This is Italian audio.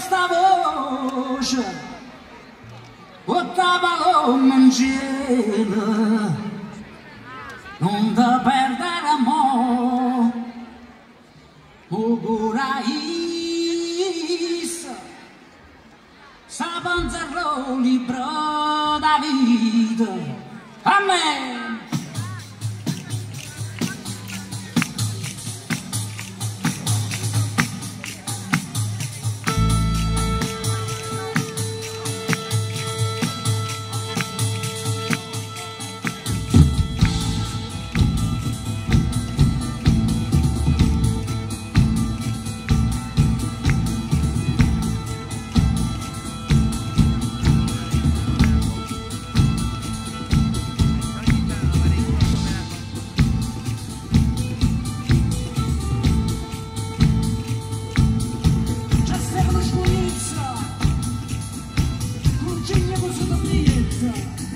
questa voce ottava l'uomo in cielo non ti perdere amore o curaïs sa panzerro libro da vita a me Strong.